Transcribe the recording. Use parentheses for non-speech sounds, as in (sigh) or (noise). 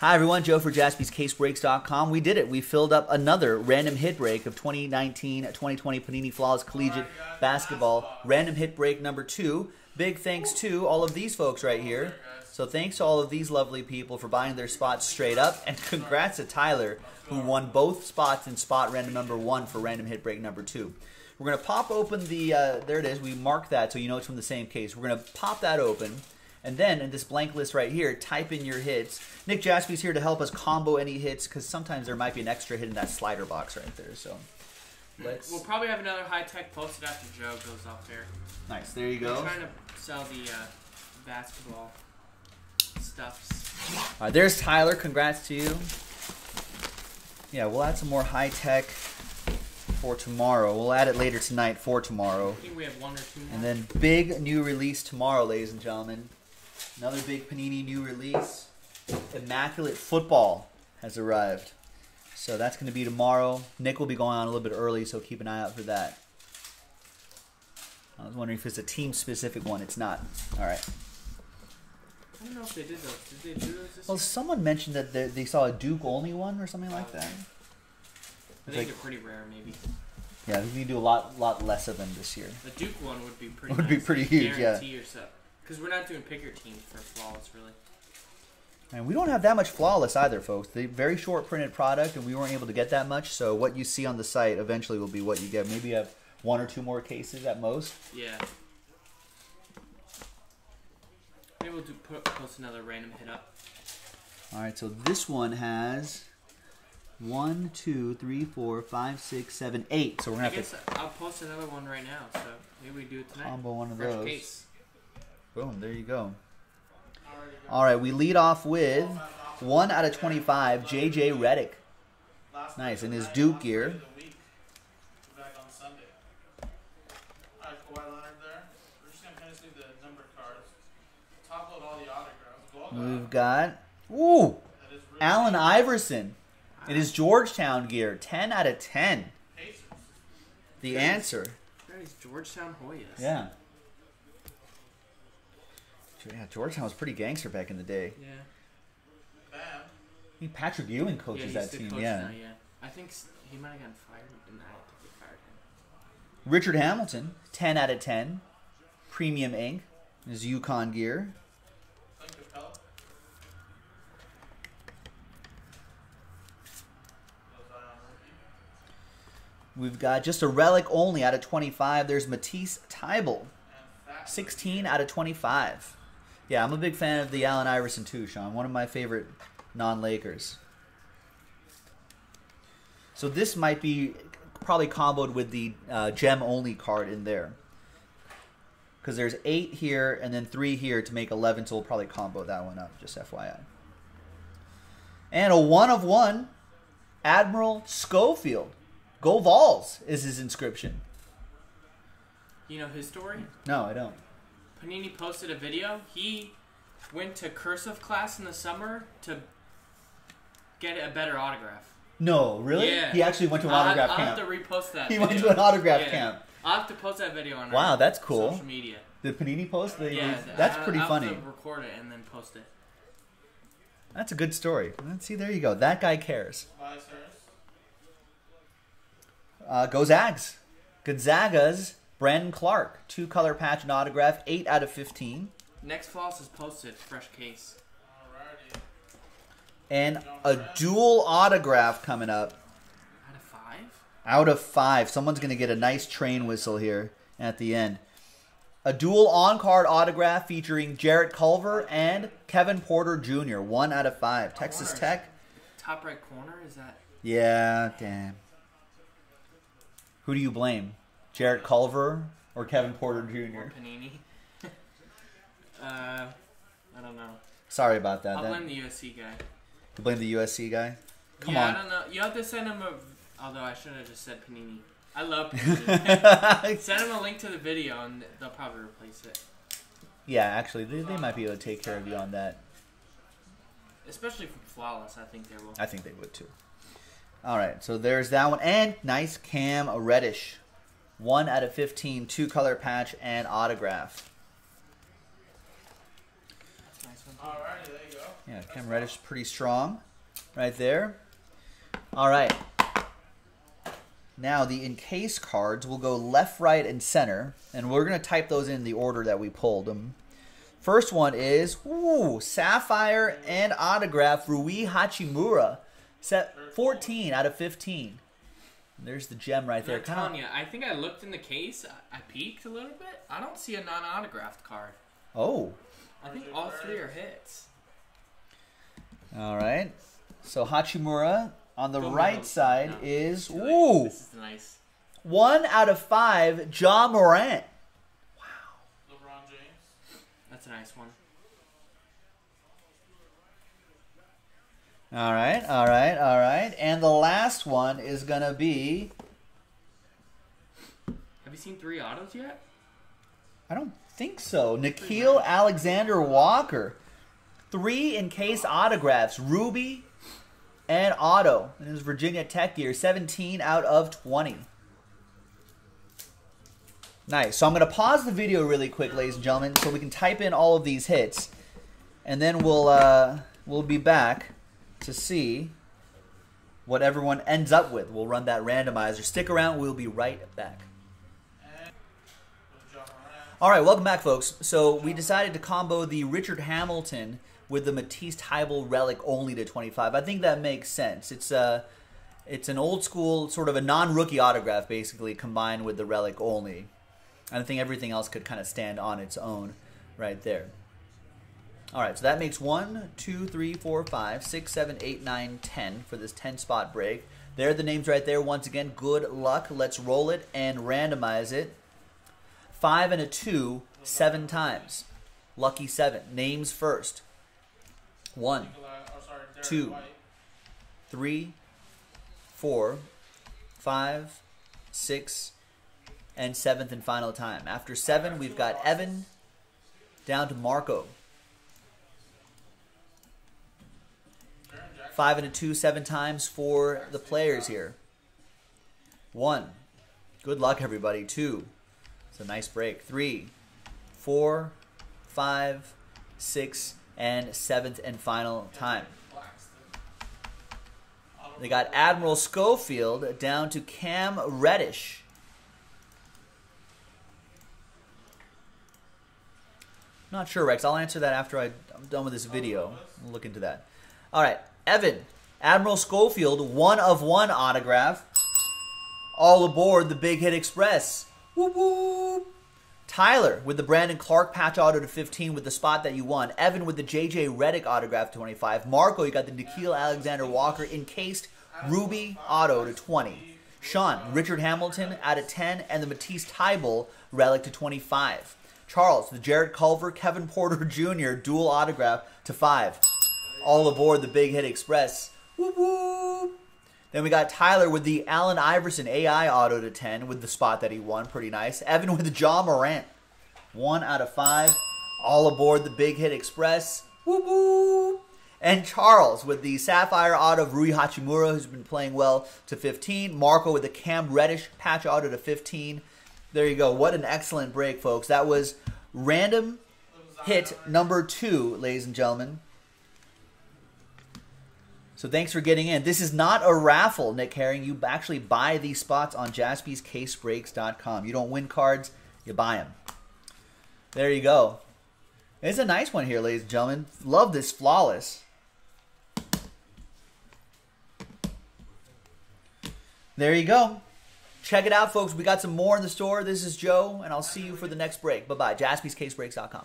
Hi everyone, Joe for jaspyscasebreaks.com. We did it. We filled up another random hit break of 2019-2020 Panini Flawless Collegiate Basketball. Random hit break number two. Big thanks to all of these folks right here. So thanks to all of these lovely people for buying their spots straight up. And (laughs) congrats to Tyler, who won both spots in spot random number one for random hit break number two. We're going to pop open the, uh, there it is. We marked that so you know it's from the same case. We're going to pop that open. And then in this blank list right here, type in your hits. Nick Jaspy's here to help us combo any hits because sometimes there might be an extra hit in that slider box right there. So let's. We'll probably have another high tech posted after Joe goes off there. Nice. There you go. I'm trying to sell the uh, basketball stuffs. All right, there's Tyler. Congrats to you. Yeah, we'll add some more high tech for tomorrow. We'll add it later tonight for tomorrow. I think we have one or two more. And then big new release tomorrow, ladies and gentlemen. Another big Panini new release. Immaculate Football has arrived. So that's going to be tomorrow. Nick will be going on a little bit early, so keep an eye out for that. I was wondering if it's a team-specific one. It's not. All right. I don't know if they did those. Did they do those Well, someone mentioned that they, they saw a Duke-only one or something like that. I think like, they're pretty rare, maybe. Yeah, we to do a lot, lot less of them this year. The Duke one would be pretty. Would nice. be pretty huge, yeah. Because we're not doing picker teams for flawless, really. And we don't have that much flawless either, folks. The very short printed product, and we weren't able to get that much. So what you see on the site eventually will be what you get. Maybe you have one or two more cases at most. Yeah. Maybe we'll do put, post another random hit up. All right, so this one has one, two, three, four, five, six, seven, eight. So we're gonna I have guess to. I'll post another one right now. So maybe we do it tonight. Combo one of Fresh those. Case. Boom, there you go. All right, we lead off with 1 out of 25, JJ Redick. Nice, in his Duke gear. We've got, ooh, Allen Iverson. It is Georgetown gear, 10 out of 10. The answer. That is Georgetown Hoyas. Yeah. Yeah, Georgetown was pretty gangster back in the day. Yeah. I mean, Patrick Ewing coaches yeah, that team. Coach yeah. Now, yeah. I think he might have gotten fired. And I think they fired him. Richard Hamilton, 10 out of 10. Premium ink. His UConn gear. We've got just a relic only out of 25. There's Matisse Thybulle. 16 out of 25. Yeah, I'm a big fan of the Allen Iverson too, Sean. One of my favorite non-Lakers. So this might be probably comboed with the uh, gem only card in there. Because there's eight here and then three here to make 11, so we'll probably combo that one up, just FYI. And a one of one, Admiral Schofield. Go Vols is his inscription. You know his story? No, I don't. Panini posted a video. He went to cursive class in the summer to get a better autograph. No, really? Yeah. He actually went to an autograph I'll, camp. I'll have to repost that. (laughs) He video. went to an autograph yeah. camp. I'll have to post that video on Wow, that's cool. social media. The Panini post? The, Yeah, that's I, pretty I'll funny. Have to record it and then post it. That's a good story. Let's see, there you go. That guy cares. Uh, go Zags. Gonzaga's Brandon Clarke, Two color patch and autograph. 8 out of 15. Next floss is posted. Fresh case. And a dual autograph coming up. Out of five? Out of 5. Someone's going to get a nice train whistle here at the end. A dual on-card autograph featuring Jarrett Culver and Kevin Porter Jr. 1 out of 5. Texas Tech. Top right corner? Is that... Yeah, damn. Who do you blame? Jarrett Culver or Kevin Porter Jr.? Or Panini? (laughs) uh, I don't know. Sorry about that. I'll that blame the USC guy. you blame the USC guy? Come yeah, on. I don't know. You have to send him a... Although I should have just said Panini. I love (laughs) Panini. (laughs) send him a link to the video and they'll probably replace it. Yeah, actually, they, they might be able to take care of you on that. Especially from Flawless, I think they will. I think they would too. All right, so there's that one. And nice Cam Reddish. 1 out of 15, two color patch and autograph. Nice. Alrighty, there you go. Yeah, Cam Reddish is pretty strong right there. All right. Now the encase cards will go left, right, and center, and we're going to type those in the order that we pulled them. First one is ooh, Sapphire and Autograph Rui Hachimura. Set 14 out of 15. There's the gem right there. I'm I think I looked in the case. I peeked a little bit. I don't see a non-autographed card. Oh. I think all three are hits. All right. So Hachimura on the Go right no. side No. is Too ooh This is nice. one out of five. Ja Morant. Wow. LeBron James. That's a nice one. All right, all right, all right. And the last one is gonna be Have you seen three autos yet? I don't think so. Nickeil Alexander Walker. Three encased autographs. Ruby and Auto. And his Virginia Tech gear. 17 out of 20. Nice. So I'm going to pause the video really quick, ladies and gentlemen, so we can type in all of these hits. And then we'll, uh, we'll be back to see what everyone ends up with. We'll run that randomizer. Stick around. We'll be right back. All right, welcome back, folks. So we decided to combo the Richard Hamilton with the Matisse Thybulle relic only to 25. I think that makes sense. It's a, it's an old school sort of a non-rookie autograph, basically combined with the relic only. And I think everything else could kind of stand on its own, right there. All right, so that makes one, two, three, four, five, six, seven, eight, nine, ten for this 10 spot break. There are the names right there. Once again, good luck. Let's roll it and randomize it five and a two seven times. Lucky seven. Names first. One, Nikolai, oh, sorry, Derek Two. White. three, four, five, six, and seventh and final time. After seven, we've got Evan down to Marco. Five and a two seven times for the players here. One. Good luck, everybody. Two. It's a nice break. Three, four, five, six, and seventh and final time. They got Admiral Schofield down to Cam Reddish. Not sure, Rex. I'll answer that after I'm done with this video. We'll look into that. All right, Evan. Admiral Schofield, one of one autograph. All aboard the Big Hit Express. Whoop. Tyler with the Brandon Clarke patch auto to 15 with the spot that you won. Evan with the JJ Redick autograph to 25. Marco, you got the Nickeil Alexander Walker encased Ruby auto to 20. Sean, Richard Hamilton out of 10, and the Matisse Thybulle relic to 25. Charles, the Jarrett Culver, Kevin Porter (laughs) Jr. dual autograph to 5. All aboard the Big Hit Express. Whoop whoop. Then we got Tyler with the Allen Iverson AI auto to 10 with the spot that he won. Pretty nice. Evan with the Ja Morant. One out of five. All aboard the Big Hit Express. And Charles with the Sapphire auto of Rui Hachimura, who's been playing well, to 15. Marco with the Cam Reddish patch auto to 15. There you go. What an excellent break, folks. That was random hit number two, ladies and gentlemen. So thanks for getting in. This is not a raffle, Nick Herring. You actually buy these spots on jaspyscasebreaks.com. You don't win cards, you buy them. There you go. It's a nice one here, ladies and gentlemen. Love this flawless. There you go. Check it out, folks. We got some more in the store. This is Joe, and I'll see you for the next break. Bye bye. JaspysCaseBreaks.com.